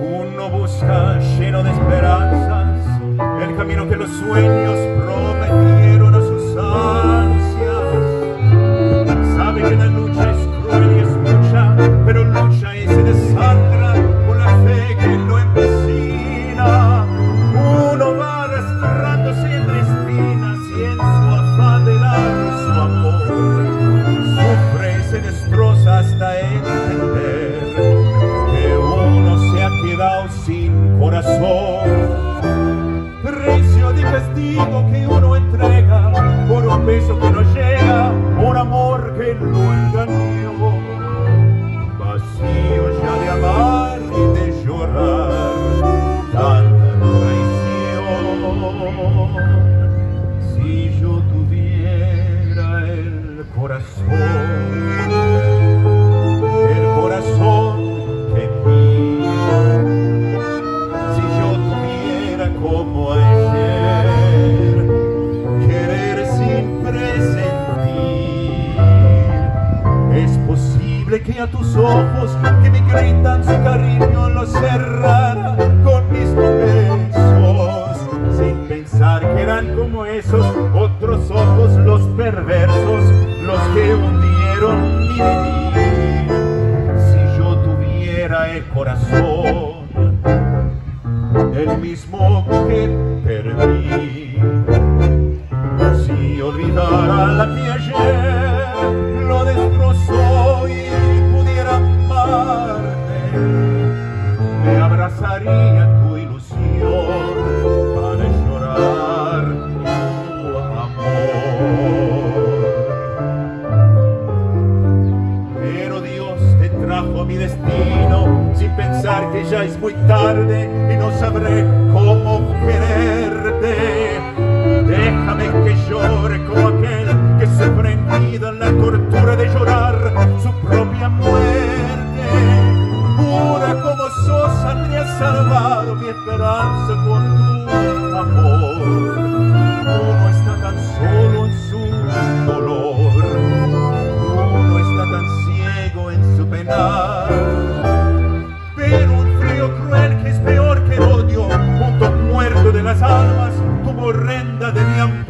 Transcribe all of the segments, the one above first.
Uno busca lleno de esperanzas el camino que los sueños destroza hasta entender que uno se ha quedado sin corazón. Precio de castigo que uno entrega por un beso que no llega, por amor que lo engañó. Vacío ya de amar y de llorar tanta traición. Si yo tuviera corazón el corazón que vi. Si yo tuviera como ayer, querer sin presentir, es posible que a tus ojos que me gritan su cariño los cerrara con mis besos, sin pensar que eran como esos otros ojos los perversos, el mismo que perdí, si olvidara la que ayer lo destrozó y pudiera amarte, me abrazaría tu ilusión para llorar tu amor. Pero Dios te trajo mi destino pensar que ya es muy tarde y no sabré cómo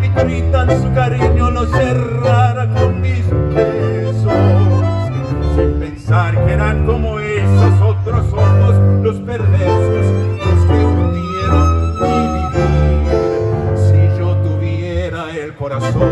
vitritan su cariño lo cerrara con mis besos. Sin pensar que eran como esos otros ojos los perversos los que pudieron vivir. Si yo tuviera el corazón